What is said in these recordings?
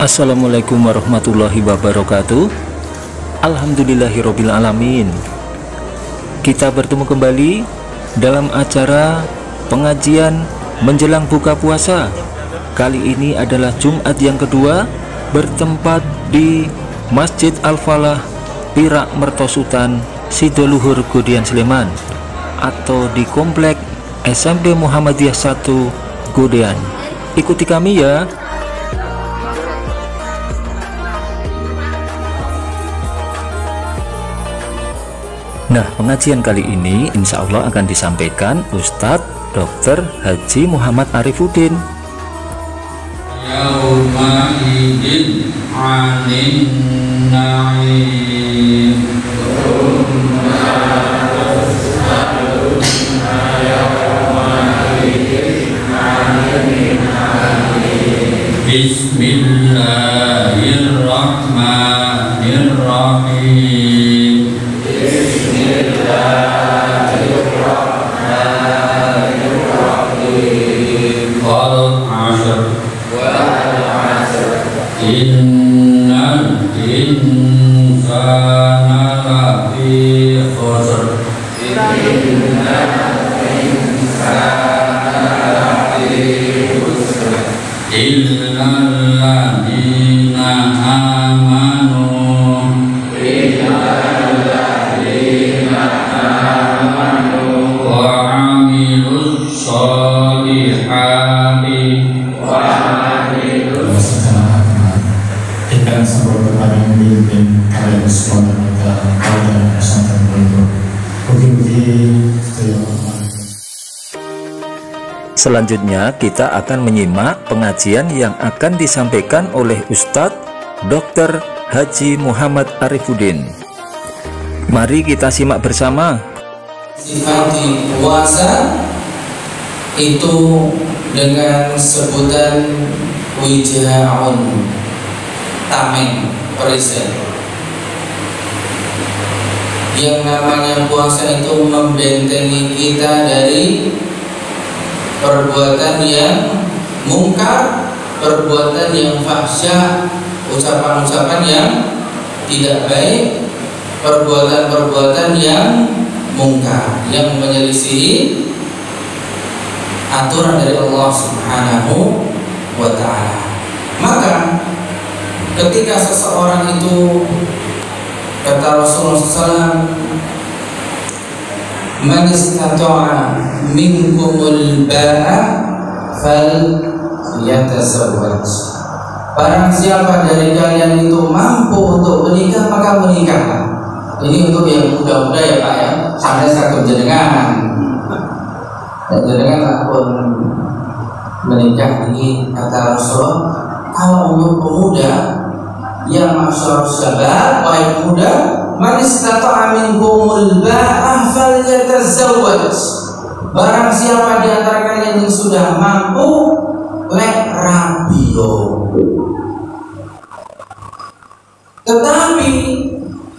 Assalamualaikum warahmatullahi wabarakatuh. Alhamdulillahirrohmanirrohim Kita bertemu kembali dalam acara pengajian menjelang buka puasa. Kali ini adalah Jumat yang kedua bertempat di Masjid Al-Falah Pirak Mertosutan Sidoluhur Gudian Sleman atau di Komplek SMP Muhammadiyah 1 Gudian. Ikuti kami ya Nah, pengajian kali ini insya Allah akan disampaikan Ustadz Dr. Haji Muhammad Arifuddin. Bismillahirrahmanirrahim Selanjutnya kita akan menyimak pengajian yang akan disampaikan oleh Ustadz Dr. Haji Muhammad Arifuddin. Mari kita simak bersama. sifati puasa itu dengan sebutan wijaun tameng perisai yang namanya puasa itu membentengi kita dari perbuatan yang mungkar perbuatan yang fahsya ucapan-ucapan yang tidak baik perbuatan-perbuatan yang mungkar yang menyelisihi aturan dari Allah Subhanahu wa taala. Maka ketika seseorang itu kata Rasulullah SAW Man istata'a minkumul ba'a fal yatazawwaj. Barang siapa dari kalian itu mampu untuk menikah maka menikahlah ini untuk yang muda-muda ya Pak ya. Sampai satu jenengan. Dan jenengan tak pun menikah ini kata Rasul kalau untuk pemuda yang masyarakat sabar wahai pemuda man istata'a minkumul ba'ah falyatazawwaj. Barang siapa di antara kalian yang sudah mampu lek rabio tetapi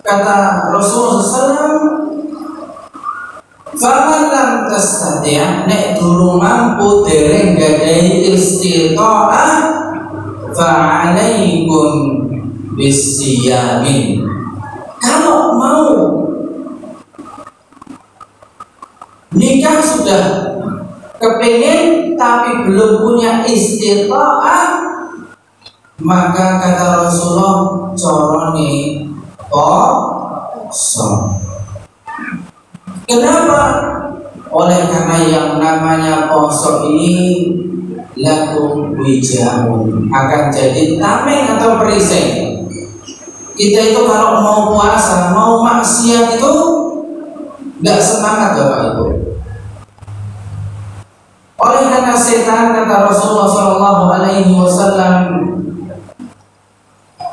kata Rasulullah SAW Faman lam nek durung mampu dereng gadai istita'ah fa'alaikum bisiyamin kalau mau nikah sudah kepengen tapi belum punya istita'ah maka kata Rasulullah coroni kosong. Kenapa? Oleh karena yang namanya kosong ini lakum wijaun akan jadi tameng atau perisai. Kita itu kalau mau puasa, mau maksiat itu nggak semangat bapak ibu. Oleh karena setan kata Rasulullah Shallallahu Alaihi Wasallam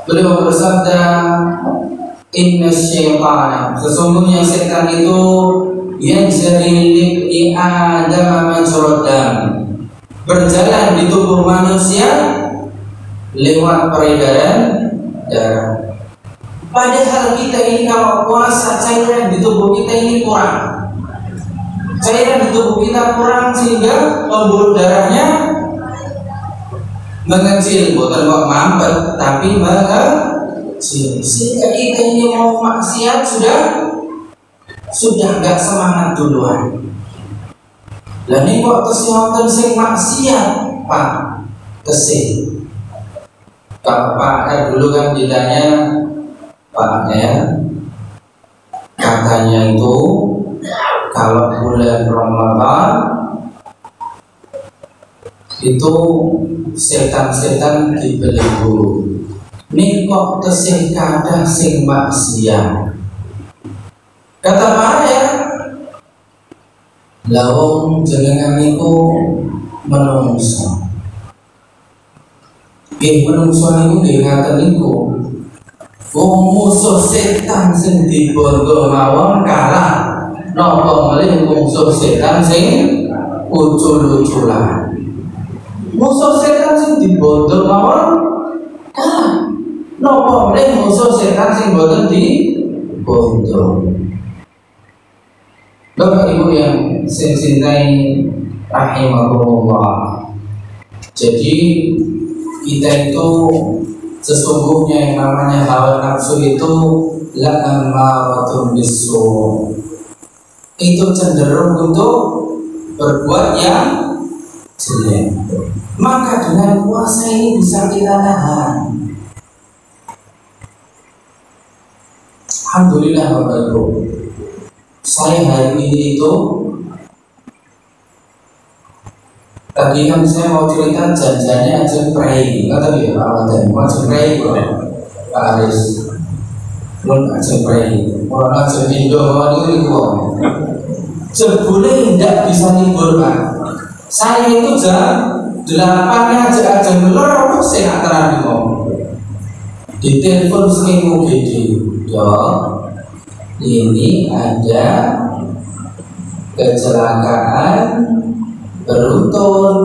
beliau bersabda Inna syaitana. Sesungguhnya setan itu Yanjari libni Adam majrodam Berjalan di tubuh manusia Lewat peredaran darah Padahal kita ini kalau puasa Cairan di tubuh kita ini kurang. Cairan di tubuh kita kurang sehingga pembuluh darahnya mengecil. Bukan kok mampet tapi mengecil. Sehingga kita ini mau maksiat sudah sudah nggak semangat duluan. Dan ini kok kesehatan sing maksiat pak? Kesih. Kalau Pak dulu kan ditanya Pak ya katanya itu kalau bulan Ramadan itu setan-setan dibelenggu ini kok tesih kadang sing maksiat? Kata Pak ya lawong jenengan itu menungso. Nggih menungso niku nggih ngaten niku. Wong musuh setan sing dibondo mawon kalah. Napa melih musuh setan sing ucul-uculan. Musuh setan sing dibondo mawon kalah. Napa melih musuh setan sing boten dibondo. Bapak Ibu yang saya cintai rahimahullah. Jadi kita itu sesungguhnya yang namanya hawa nafsu itu la amaratun bisu itu cenderung untuk berbuat yang jelek. Maka dengan puasa ini bisa kita tahan. Alhamdulillah Bapak Ibu. Saya hari ini itu Tadi kan saya mau cerita janjiannya aja pray, kata dia Pak Ahmad, mau aja pray kok Pak Aris. Mun aja pray, mau aja Indo, mau itu itu. Sebule tidak bisa libur Pak. Saya itu jam delapan aja aja ngelor, apa saya antara ngomong. Di telepon sering UGD, dok. Ini ada kecelakaan beruntun.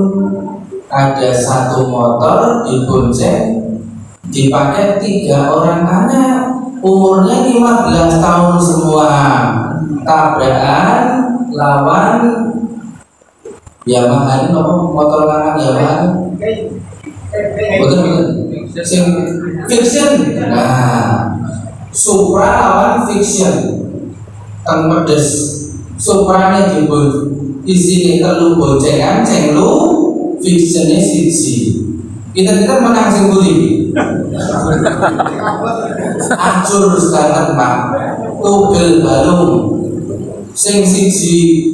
Ada satu motor dibonceng dipakai tiga orang anak. Umurnya 15 tahun semua. Tabrakan lawan. Yamaha ini apa motor lanang Yamaha betul betul. Sing fiction. Nah Supra lawan fiction. Kan pedes. Supranya dibunuh isinya telu boncengan ceng lu fictionnya siji kita kita menang sing buli ancur standar pak tugel balung sing siji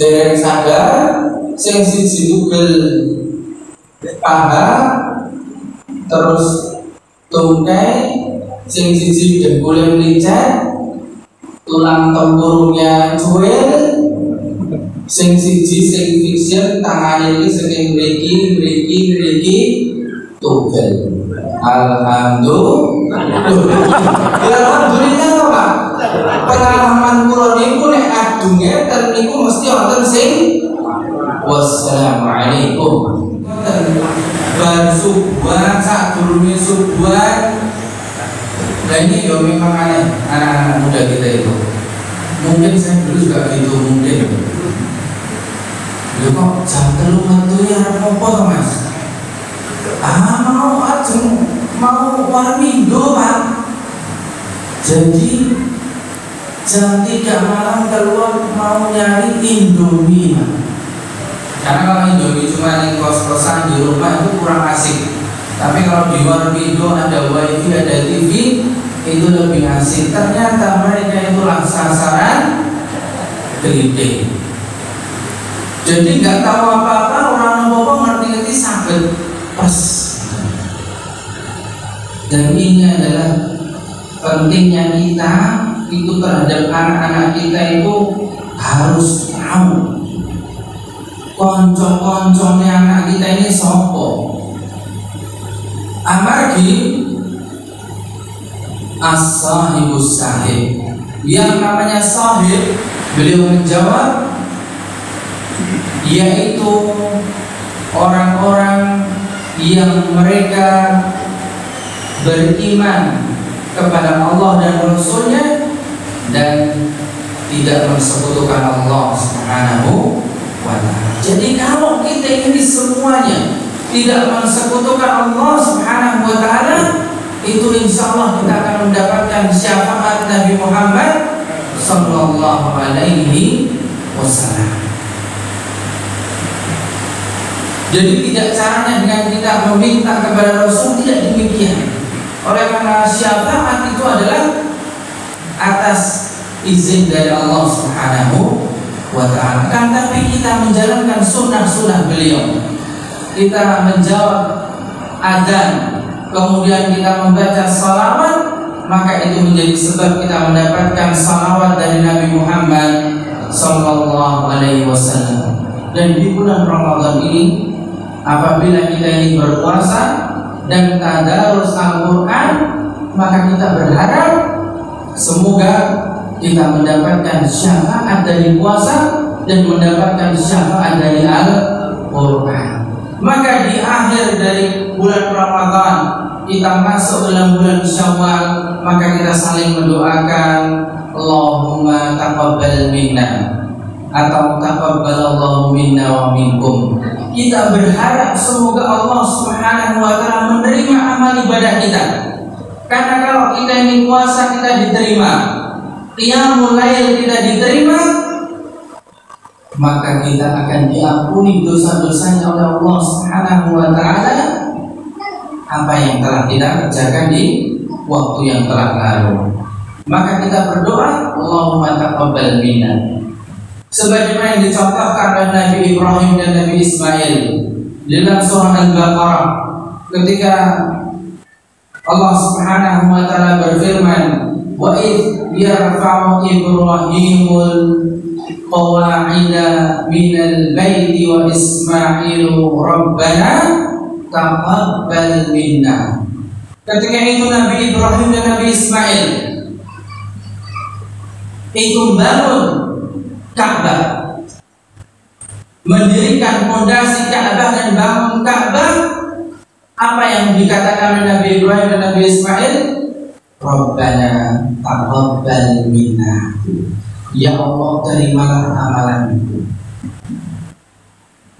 dereng sadar. Sing siji tugel paha terus tungkai. Sing siji dengkulnya melicet tulang tempurungnya cuil sing siji sing fiction tangane iki saking mriki mriki mriki. Tugel alhamdulillah. Ya alhamdulillah Pak. Pengalaman kula niku nek adunge ten niku mesti wonten sing wassalamualaikum. Bar subuhan sadurunge subuhan. Nah ini ya memang aneh anak-anak muda kita itu. Mungkin saya dulu juga gitu mungkin Lho kok jam telu metu ya apa to Mas? Ah mau ajeng. Mau warmindo Pak. Jadi jam 3 malam keluar mau nyari Indomie Karena kalau Indomie cuma di kos-kosan di rumah itu kurang asik. Tapi kalau di Warmindo ada wifi, ada TV Itu lebih asik. Ternyata mereka itu sasaran kritik jadi nggak tahu apa-apa orang nopo ngerti-ngerti sakit pas. Dan ini adalah pentingnya kita itu terhadap anak-anak kita itu harus tahu konco-konconya anak kita ini sopo amargi as-sahibus sahib. Yang namanya sahib beliau menjawab yaitu orang-orang yang mereka beriman kepada Allah dan Rasulnya dan tidak mensekutukan Allah Subhanahu wa taala. Jadi kalau kita ini semuanya tidak mensekutukan Allah Subhanahu wa taala, itu insya Allah kita akan mendapatkan syafaat Nabi Muhammad sallallahu alaihi wasallam. Jadi tidak caranya dengan kita meminta kepada Rasul tidak demikian. Oleh karena syafaat itu adalah atas izin dari Allah Subhanahu wa taala. Kan tapi kita menjalankan sunnah-sunnah beliau. Kita menjawab adzan, kemudian kita membaca salawat, maka itu menjadi sebab kita mendapatkan salawat dari Nabi Muhammad sallallahu alaihi wasallam. Dan di bulan Ramadan ini apabila kita ini berpuasa dan tadarus Al-Quran maka kita berharap semoga kita mendapatkan syafaat dari puasa dan mendapatkan syafaat dari Al-Quran maka di akhir dari bulan Ramadan kita masuk dalam bulan Syawal maka kita saling mendoakan Allahumma taqabbal minna atau taqabbalallahu minna wa minkum. Kita berharap semoga Allah Subhanahu wa taala menerima amal ibadah kita. Karena kalau kita ini puasa kita diterima, qiyamul lail kita diterima, maka kita akan diampuni dosa-dosanya oleh Allah Subhanahu wa taala apa yang telah kita kerjakan di waktu yang telah lalu. Maka kita berdoa, Allahumma taqabbal minna sebagaimana yang dicontohkan oleh Nabi Ibrahim dan Nabi Ismail dalam surah Al-Baqarah ketika Allah Subhanahu wa taala berfirman wa id yarfa'u Ibrahimul qawa'ida minal baiti wa Ismailu rabbana taqabbal minna. Ketika itu Nabi Ibrahim dan Nabi Ismail itu bangun Ka'bah mendirikan fondasi Ka'bah dan bangun Ka'bah apa yang dikatakan oleh Nabi Ibrahim dan Nabi Ismail? Rabbana taqabbal minna. Ya Allah terimalah amalan itu.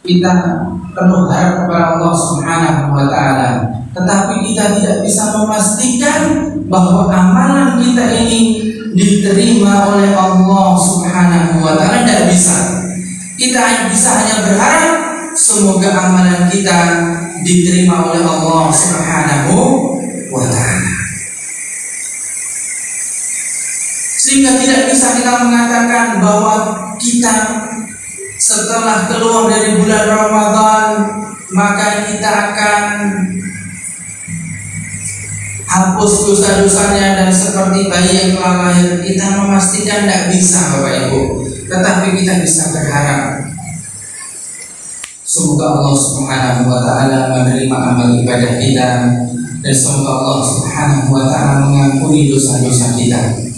Kita penuh harap kepada Allah Subhanahu wa taala tetapi kita tidak bisa memastikan bahwa amalan kita ini diterima oleh Allah Subhanahu wa taala tidak bisa. Kita bisa hanya berharap semoga amalan kita diterima oleh Allah Subhanahu wa taala. Sehingga tidak bisa kita mengatakan bahwa kita setelah keluar dari bulan Ramadan maka kita akan hapus dosa-dosanya dan seperti bayi yang telah lahir kita memastikan tidak bisa Bapak Ibu tetapi kita bisa berharap semoga Allah Subhanahu wa taala menerima amal ibadah kita dan semoga Allah Subhanahu wa taala mengampuni dosa-dosa kita.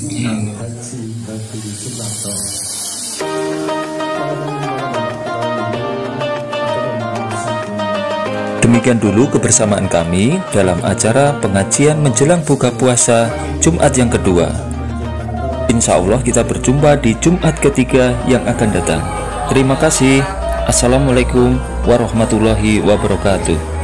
Demikian dulu kebersamaan kami dalam acara pengajian menjelang buka puasa Jumat yang kedua. Insya Allah kita berjumpa di Jumat ketiga yang akan datang. Terima kasih. Assalamualaikum warahmatullahi wabarakatuh.